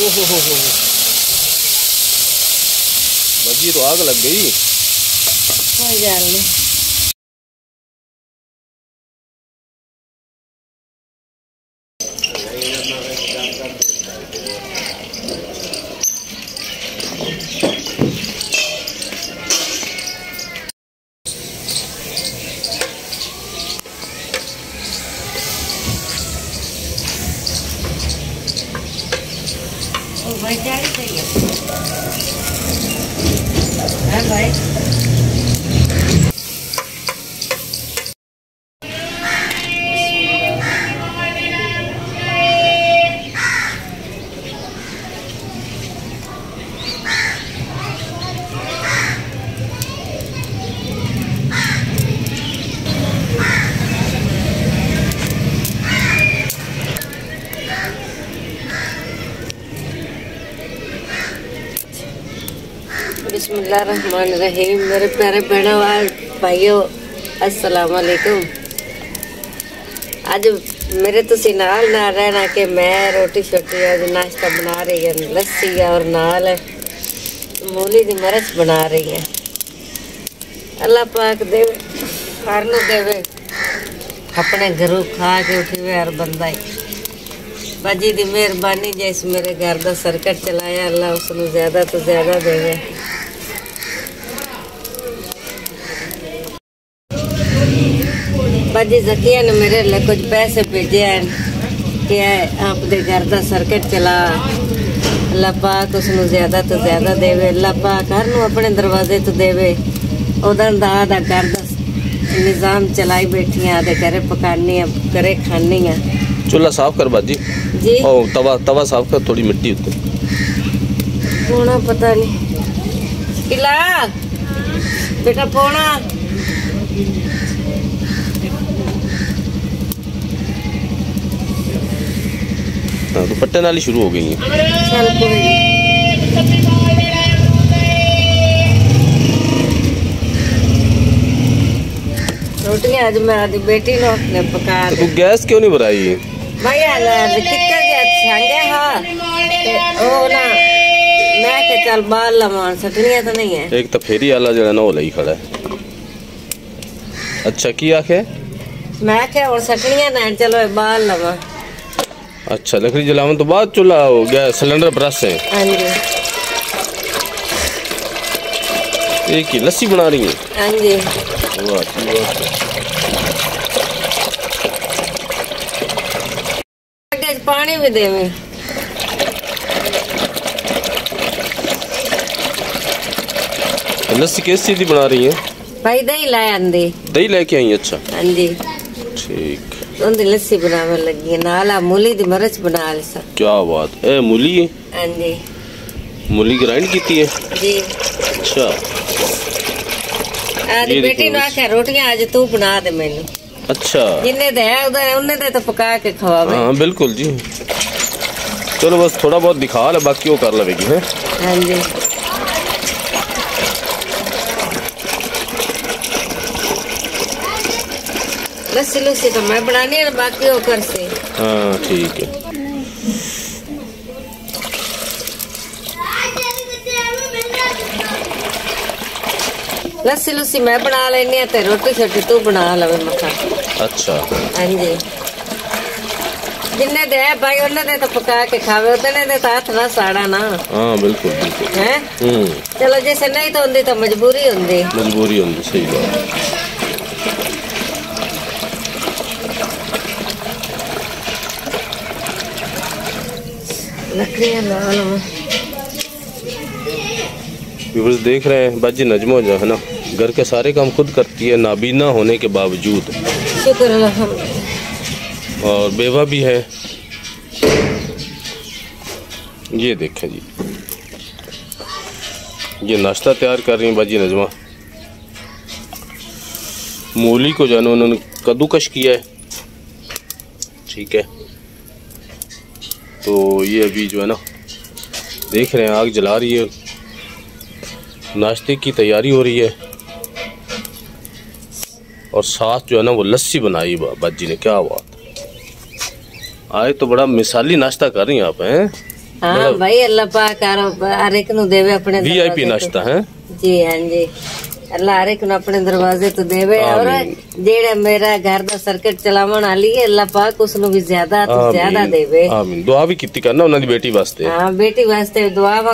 ओहो हो हो बाजी तो आग लग गई कोई गल नहीं ओ भाई क्या चाहिए रहमान रहीम। मेरे प्यारे बहनों और भाइयों अस्सलाम वालेकुम आज मेरे तो तुम नाल ना रहना कि मैं रोटी शोटी और नाश्ता बना रही है, लस्सी और नाल मूली की मरच बना रही है। अल्लाह पाक दे हर देवे, अपने घरों खा के उठे हर बंदा ही। बाजी की मेहरबानी जैसे मेरे घर का सर्कट चलाया, अल्लाह उसको ज़्यादा तो ज़्यादा देवे। ਜ਼ਿਆਦਾ ਦੇਵੇ ਬਾਜੀ ਜ਼ਕੀਆ ਨੇ ਮੇਰੇ ਲਈ ਕੁਝ ਪੈਸੇ ਭੇਜੇ ਹਨ ਕਿ ਆਪਦੇ ਘਰ ਦਾ ਸਰਕਟ ਚਲਾ ਅੱਲਾਹ ਪਾਕ ਉਸ ਨੂੰ ਜ਼ਿਆਦਾ ਤੋਂ ਜ਼ਿਆਦਾ ਦੇਵੇ ਅੱਲਾਹ ਪਾਕ ਹਰ ਨੂੰ ਆਪਣੇ ਦਰਵਾਜ਼ੇ ਤੋਂ ਦੇਵੇ ਉਹਦਾ ਦਾ ਦਾ ਘਰ ਦਾ ਨਿਜ਼ਾਮ ਚਲਾਈ ਬੈਠੀਆਂ ਤੇ ਘਰੇ ਪਕਾਨੀਆਂ ਘਰੇ ਖਾਣੀਆਂ चूल्हा साफ कर बाजी जी ओ तवा तवा साफ कर थोड़ी मिट्टी उत्ते ਪੋਣਾ ਪਤਾ ਨਹੀਂ ਪਿਲਾ ਬੇਟਾ ਪੋਣਾ हाँ तो पट्टन वाली शुरू हो गई है। आज मेरी बेटी लोग ने पका तो गैस क्यों नहीं भराई भैया ना टिक्कर गैस छांगे हाँ। ओ ना मैं के चल बाल तो नहीं है। एक तो फेरी वाला जड़ा ना ओले ही खड़ा अच्छा की आखे? मैं क्या और सटनिया ना चलो बाल लवा। अच्छा लकड़ी जलावन तो बाद चूल्हा हो गया सिलेंडर ब्रश है एक ही लस्सी बना रही है? हाँ पानी भी दे तो लस्सी किस की बना रही है? भाई दही लाया दही लेके आई अच्छा। हाँ जी। ठीक। ਉਹਦੀ ਲੱਸੀ ਬਣਾਉਣ ਲੱਗੀ ਨਾਲ ਆ ਮੂਲੀ ਦੀ ਮਰਚ ਬਣਾ ਲਈ ਸਾ। ਕੀ ਬਾਤ ਇਹ ਮੂਲੀ ਹੈ? ਹਾਂਜੀ। ਮੂਲੀ ਗ੍ਰਾਈਂਡ ਕੀਤੀ ਹੈ? ਜੀ। ਅੱਛਾ। ਆਦੀ ਬੇਟੀ ਨੂੰ ਆਖਿਆ ਰੋਟੀਆਂ ਅੱਜ ਤੂੰ ਬਣਾ ਦੇ ਮੈਨੂੰ। ਅੱਛਾ। ਜਿੰਨੇ ਦੇ ਹੈ ਉਹਦਾ ਉਹਨੇ ਦੇ ਤਾਂ ਪਕਾ ਕੇ ਖਵਾਵੇ। ਹਾਂ ਬਿਲਕੁਲ ਜੀ। ਚਲੋ ਬਸ ਥੋੜਾ ਬਹੁਤ ਦਿਖਾ ਲੈ ਬਾਕੀ ਉਹ ਕਰ ਲਵੇਗੀ ਹੈ। ਹਾਂਜੀ। लस्सी लस्सी तो मैं बनानी है बाकी वो कर से। हाँ ठीक है। लस्सी लुस्सी मैं बना लेनी है ते रोटी छोटी तू बना लवे मखा अच्छा। हाँ जी। जिन्ने दे भाई उन्ने दे तो पका के खावे उतने दे तो साथ ना साड़ा ना। हाँ बिल्कुल बिल्कुल। हैं? हम्म। चलो जैसे नहीं तो होंगी तो मजबूरी होंगी मजबूरी होंगी सही बात। लकड़ियाँ व्यूवर्स देख रहे हैं बाजी नजमो जो है ना घर के सारे काम खुद करती है नाबीना होने के बावजूद। और बेवा भी है। ये देखें जी। ये नाश्ता तैयार कर रही हैं बाजी नजमा। मूली को जो है उन्होंने कद्दूकश किया है। ठीक है। तो ये अभी जो है ना देख रहे हैं आग जला रही है। नाश्ते की तैयारी हो रही है। और साथ जो है ना वो लस्सी बनाई बाबा जी ने क्या बात। आए तो बड़ा मिसाली नाश्ता कर रही हैं आप हैं? हाँ भाई अल्लाह पाक अपने वीआईपी नाश्ता है? जी हाँ जी। ਅੱਲਾ ਹਰ ਇੱਕ ਨੂੰ ਆਪਣੇ ਦਰਵਾਜ਼ੇ ਤੋਂ ਦੇਵੇ ਔਰ ਜਿਹੜਾ ਮੇਰਾ ਘਰ ਦਾ ਸਰਕਟ ਚਲਾਉਣ ਵਾਲੀ ਹੈ ਅੱਲਾ ਪਾਕ ਉਸ ਨੂੰ ਵੀ ਜ਼ਿਆਦਾ ਤੋਂ ਜ਼ਿਆਦਾ ਦੇਵੇ ਆਮੀਨ ਦੁਆ ਵੀ ਕੀਤੀ ਕਰਨਾ ਉਹਨਾਂ ਦੀ ਬੇਟੀ ਵਾਸਤੇ ਹਾਂ ਬੇਟੀ ਵਾਸਤੇ ਦੁਆਵਾਂ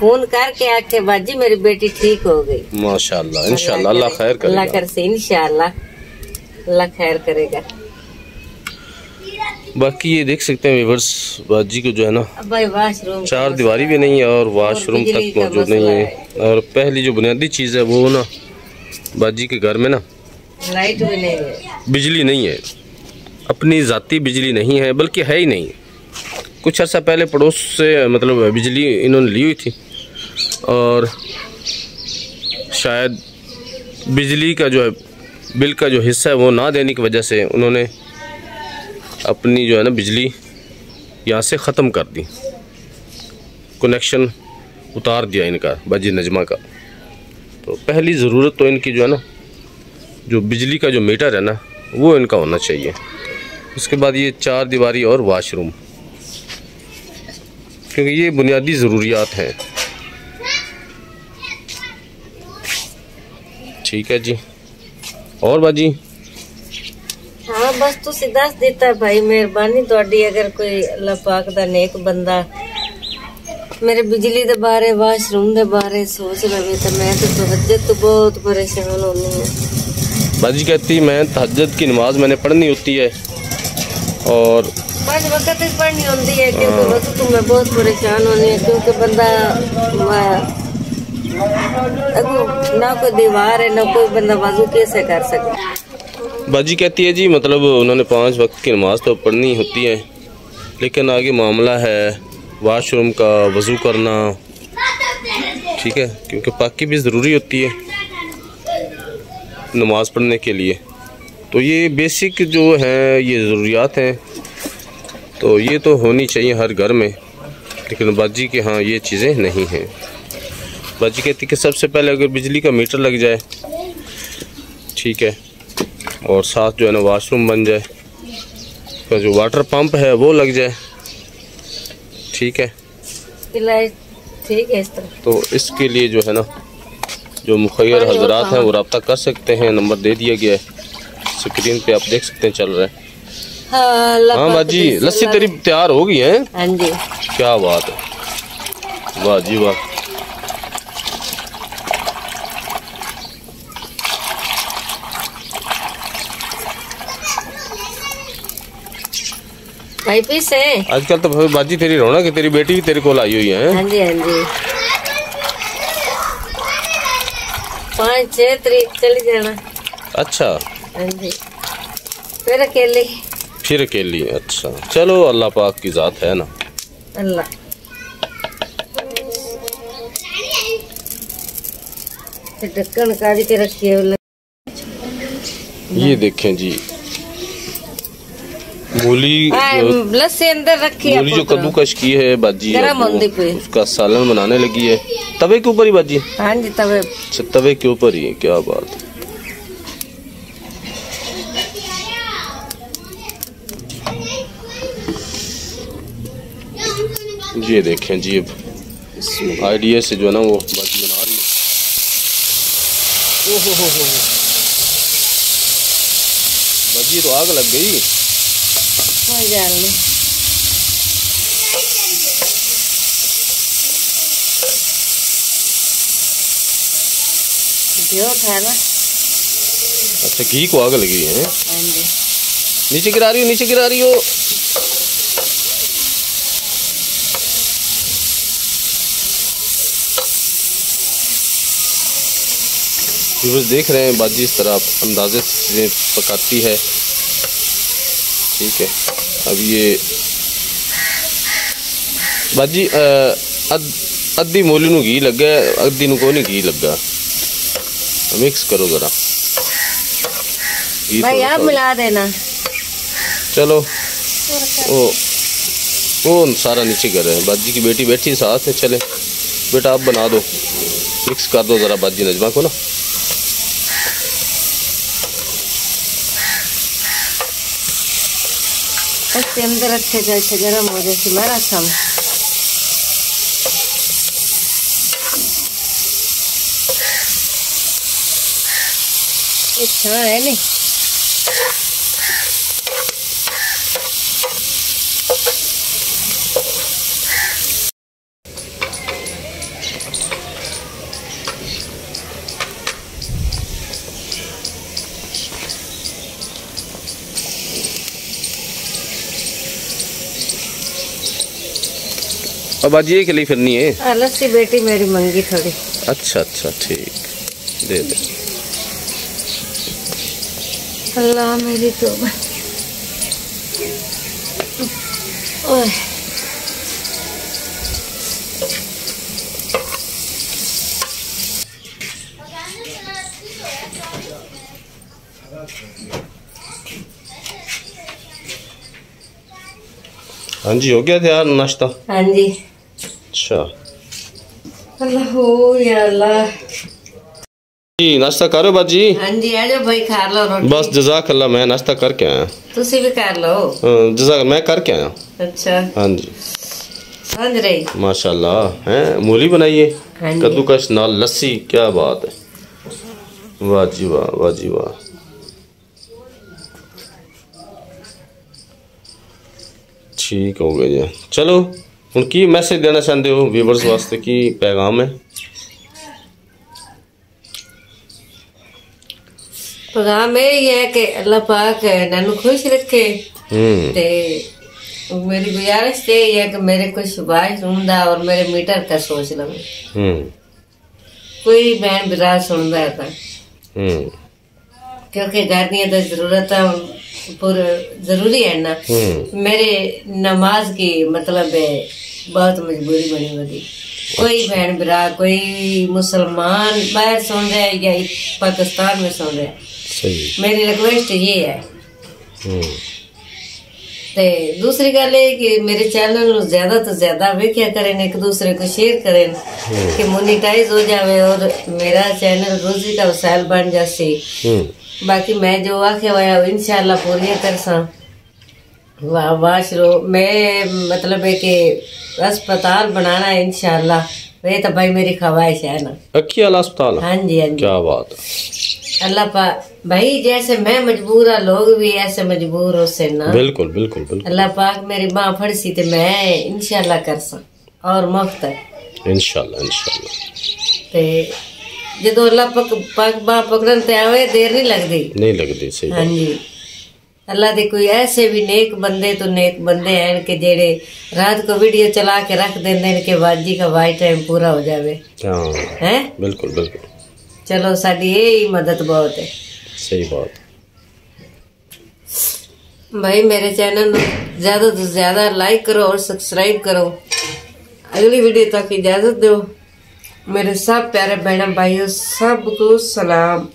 ਫੋਨ ਕਰਕੇ ਆਖੇ ਬਾਜੀ ਮੇਰੀ ਬੇਟੀ ਠੀਕ ਹੋ ਗਈ माशाल्लाह इंशाल्लाह अल्लाह खैर अल्लाह करेगा कर से इंशाल्लाह अल्लाह खैर करेगा बाकी ये देख सकते हैं व्यूवर्स बाजी को जो है ना चार दीवारी भी नहीं है और वाशरूम तक मौजूद नहीं है। और पहली जो बुनियादी चीज़ है वो ना बाजी के घर में ना लाइट भी नहीं है। बिजली नहीं है। अपनी ज़ाती बिजली नहीं है बल्कि है ही नहीं। कुछ अर्सा पहले पड़ोस से मतलब बिजली इन्होंने ली हुई थी। और शायद बिजली का जो है बिल का जो हिस्सा है वो ना देने की वजह से उन्होंने अपनी जो है ना बिजली यहाँ से ख़त्म कर दी। कनेक्शन उतार दिया इनका, बाजी नजमा का। तो पहली ज़रूरत तो इनकी जो है ना, जो बिजली का जो मीटर है ना, वो इनका होना चाहिए। उसके बाद ये चार दीवारी और वाशरूम क्योंकि ये बुनियादी ज़रूरियात हैं। ठीक है जी। और बाजी ਬਸ ਤੁਸੀਂ ਦੱਸ ਦਿੱਤਾ ਭਾਈ ਮਿਹਰਬਾਨੀ ਤੁਹਾਡੀ अगर कोई अल्लाह पाक ਦਾ नेक बंदा मेरे बिजली के बारे वाशरूम के बारे सोच लवे तो मैं तो तहजद तो बहुत परेशान होनी हूँ बाजी कहती मैं तहज्जुद की नमाज़ मैंने पढ़नी होती है और पाँच वक्त ही पढ़नी होती है क्योंकि वक्त तो मैं बहुत परेशान होनी है क्योंकि बंदा ना कोई दीवार है ना कोई बंदा वज़ू कैसे कर सकता बाजी कहती है जी मतलब उन्होंने पाँच वक्त की नमाज़ तो पढ़नी होती है, लेकिन आगे मामला है वाशरूम का, वज़ू करना, ठीक है, क्योंकि पाकी भी ज़रूरी होती है नमाज़ पढ़ने के लिए। तो ये बेसिक जो हैं, ये ज़रूरियात हैं तो ये तो होनी चाहिए हर घर में, लेकिन बाजी के हाँ ये चीज़ें नहीं हैं। बाजी कहती है कि सबसे पहले अगर बिजली का मीटर लग जाए, ठीक है और साथ जो है ना वाशरूम बन जाए। तो जो वाटर पंप है वो लग जाए। ठीक है। ठीक है इस तरह। तो इसके लिए जो है ना जो मुखैर पानी हजरात हैं वो कहाँ? रब्ता कर सकते हैं। नंबर दे दिया गया है। स्क्रीन पे आप देख सकते हैं चल रहे है। हाँ अल्लाह हाँ बाजी लस्सी तेरी तैयार हो गई है। हाँ क्या बात है। वाह जी वाह। भाई पीस है। आजकल तो भाई बाजी तेरी रौनक है तेरी बेटी भी तेरे को आई हुई है। हाँ जी हाँ जी। पाँच छह तरीक चली जाना। अच्छा। हाँ जी। फिर अकेले। फिर अकेली अच्छा। चलो अल्लाह पाक की ज़ात है ना। अल्लाह। ढक्कन काट के रखिए। ये देखें जी मूली हाँ, जो लस्सी अंदर रखी मूली जो कद्दूकश की है बाजी गरम अब पे। उसका सालन बनाने लगी है। तवे के ऊपर ही बाजी हाँ? जी तवे। अच्छा तवे के ऊपर ही है क्या बात है। ये देखें जी अब आइडिया से जो है ना वो बाजी बना रही है। ओहो हो हो हो। बाजी तो आग लग गई। कोई गल नहीं अच्छा घी को आग लगी है। हाँ नीचे गिरा रही हो नीचे गिरा रही हो। व्यूअर्स देख रहे हैं बाजी इस तरह अंदाजे से पकाती है। ठीक है अब ये बाजी अ, अद अद्धी मूली ਨੂੰ घी ਲੱਗਾ ਹੈ, ਅੱਧੀ ਨੂੰ ਕੋਈ ਨਹੀਂ घी ਲੱਗਾ मिक्स करो ज़रा घी भाई थोड़ा आप सा- मिला देना चलो वो वो सारा नीचे कर रहे हैं बाजी की बेटी बैठी है साथ है चले बेटा आप बना दो मिक्स कर दो ज़रा बाजी नजमा को ना इसके अंदर अच्छे जैसे गर्म हो जैसे मेरा सम अच्छा है नहीं अब आज ये के लिए फिरनी है? हाँ, लस्सी बेटी मेरी मंगी थोड़ी। अच्छा अच्छा ठीक। दे दे। अल्लाह मेरी तो हाँ जी हो गया तैयार नाश्ता? हाँ जी। अच्छा अल्लाह या अल्लाह जी नाश्ता करो बाजी। हाँ जी आ जाओ भाई खा लो रोटी। बस जजाक अल्लाह मैं नाश्ता करके आया। तुसी भी कर लो। हाँ, जजाक मैं करके आया। अच्छा। हाँ जी। समझ रही। माशाल्लाह हैं मूली बनाइए। हाँ कद्दूकश नाल लस्सी क्या बात है। वाह जी वाह वाह जी वाह। ठीक हो गया जी चलो। ਹੁਣ ਕੀ ਮੈਸੇਜ ਦੇਣਾ ਚਾਹੁੰਦੇ ਹੋ ਵੀਵਰਸ ਵਾਸਤੇ ਕੀ ਪੈਗਾਮ ਹੈ पैगाम यही है कि अल्लाह पाक नैनू खुश रखे हम्म ते मेरी गुजारिश तो यही है कि मेरे कुछ शुभाश सुनदा और मेरे मीटर का सोच लवे हम्म कोई बहन बिराज सुनदा है तो हम्म क्योंकि घर दी तो जरूरत ज़रूरी है ना। हम्म। मेरे नमाज़ की मतलब है बहुत मजबूरी बनी बड़ी कोई अच्छा। बहन बिरा कोई मुसलमान बाहर सुन रहा है या पाकिस्तान में सुन रहा है। मेरी रिक्वेस्ट ये है। हम्म। ते दूसरी गल कि मेरे चैनल ज़्यादा तो ज़्यादा वेख्या करें एक दूसरे को शेयर करें हम्म। कि मोनिटाइज हो जावे और मेरा चैनल रोजी का वसायल बन जाए। बाकी मैं जो आखे हुआ इंशाल्लाह पूरी कर सा वाह वाशरो मैं मतलब है कि अस्पताल बनाना है इंशाल्लाह वे तो भाई मेरी ख्वाहिश है ना। अक्की वाला अस्पताल? हाँ जी हाँ जी। क्या बात अल्लाह पा भाई जैसे मैं मजबूर है लोग भी ऐसे मजबूर हो से ना। बिल्कुल बिल्कुल बिल्कुल। अल्लाह पाक मेरी माँ फड़सी ते मैं इंशाल्लाह कर सा और मुफ़्त है। इंशाल्लाह ते ਜਦੋਂ ਅੱਲਾਹ ਪਕ ਪਾਕ ਬਾ ਪਕੜਨ ਤੇ ਆਵੇ ਦੇਰ ਨਹੀਂ ਲੱਗਦੀ नहीं लगती सही बात। ਹਾਂਜੀ अल्लाह दे कोई ऐसे भी नेक बंदे तो नेक बंदे हैं कि जेड़े रात को वीडियो चला के रख देंगे कि बाजी का वाई टाइम पूरा हो जावे हाँ हैं बिल्कुल बिल्कुल चलो साडी ये ही मदद बहुत है सही बात भाई मेरे चैनल ਨੂੰ ज्यादा ਤੋਂ ज्यादा लाइक करो और सब्सक्राइब करो अगली वीडियो तक इजाजत दो मेरे सब प्यारे बहन भाइयों सबको सलाम।